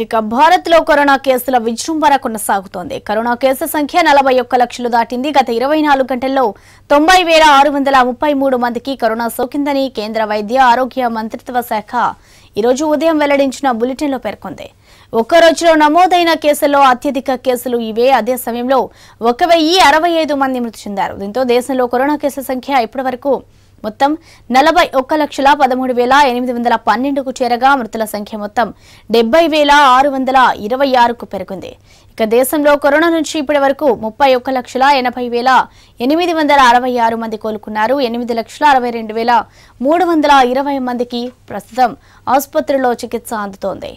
ఇక భారత్లో కరోనా కేసుల విజృంభణ కొనసాగుతోంది. కరోనా కేసుల సంఖ్య నలభై ఒక్క లక్షలు దాటింది. గత ఇరవై నాలుగు గంటల్లో తొంభై వేల ఆరు వందల ముప్పై మూడు మందికి కరోనా సోకిందని కేంద్ర వైద్య ఆరోగ్య మంత్రిత్వ శాఖ ఈరోజు ఉదయం వెల్లడించిన బులెటిన్లో పేర్కొంది. ఒక్క రోజులో నమోదైన కేసుల్లో అత్యధిక కేసులు ఇవే. అదే సమయంలో ఒక వెయ్యి అరవై ఐదు మంది మృతి చెందారు. దీంతో దేశంలో కరోనా కేసుల సంఖ్య ఇప్పటివరకు మొత్తం నలభై ఒక్క లక్షల పదమూడు వేల ఎనిమిది వందల పన్నెండుకు చేరగా మృతుల సంఖ్య మొత్తం డెబ్బై వేల ఆరు వందల ఇరవై ఆరుకు పెరిగింది. ఇక దేశంలో కరోనా నుంచి ఇప్పటి వరకు ముప్పై ఒక్క లక్షల ఎనభై వేల ఎనిమిది వందల అరవై ఆరు మంది కోలుకున్నారు. ఎనిమిది లక్షల అరవై రెండు వేల మూడు వందల ఇరవై మందికి ప్రస్తుతం ఆసుపత్రిలో చికిత్స అందుతోంది.